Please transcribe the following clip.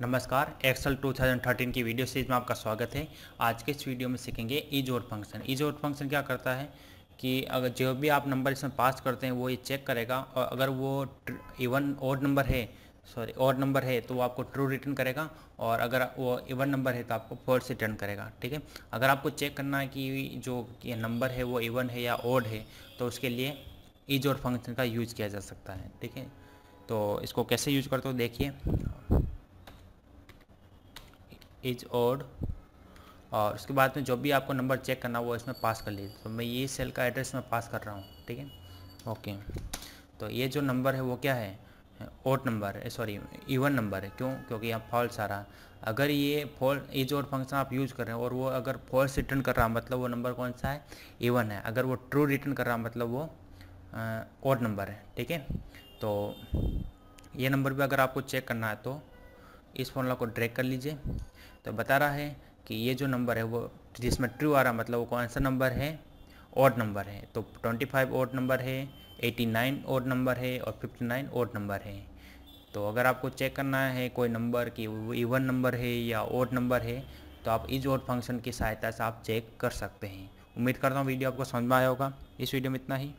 नमस्कार एक्सेल 2013 की video series में आपका स्वागत है। आज के इस वीडियो में सीखेंगे ईज और फ़ंक्शन ईज और फ़ंक्शन क्या करता है कि अगर जो भी आप नंबर इसमें पास करते हैं, वो ये चेक करेगा और अगर वो इवन ओड नंबर है सॉरी ओड नंबर है तो वो आपको ट्रू रिटर्न करेगा और अगर वो इवन नंबर है तो आपको फॉल्स रिटर्न करेगा, ठीक है? अगर आपको चेक करना है कि जो नंबर है, वो इवन है या ओड है तो उसके लिए ईज और फ़ंक्शन का यूज़ किया जा सकता है, ठीक है? तो इसको कैसे यूज़ करते हो, देखिए। इज़ ओड और उसके बाद में जो भी आपको नंबर चेक करना वो इसमें पास कर लीजिए। तो मैं ये सेल का एड्रेस में पास कर रहा हूँ, ठीक है? ओके। तो ये जो नंबर है, वो क्या है? ओट नंबर है, सॉरी, इवन नंबर है। क्यों? क्योंकि यहाँ फॉल्स आ रहा अगर ये फॉल इज़ और फ़ंक्शन आप यूज़ कर रहे हैं, और वो अगर फॉल्स रिटर्न कर रहा मतलब वो नंबर कौन सा है? इवन है। अगर वो ट्रू रिटर्न कर रहा मतलब वो ओड नंबर है, ठीक है? तो ये नंबर भी अगर आपको चेक करना है तो इस फॉर्मूला को ड्रैग कर लीजिए। तो बता रहा है कि ये जो नंबर है वो, जिसमें ट्रू आ रहा मतलब वो कौन सा नंबर है? ओड नंबर है। तो 25 ओड नंबर है 89 ओड नंबर है और 59 ओड नंबर है। तो अगर आपको चेक करना है कोई नंबर कि वो इवन नंबर है या ओड नंबर है तो आप इज़ ओड फ़ंक्शन की सहायता से आप चेक कर सकते हैं। उम्मीद करता हूँ वीडियो आपको समझ में आया होगा। इस वीडियो में इतना ही।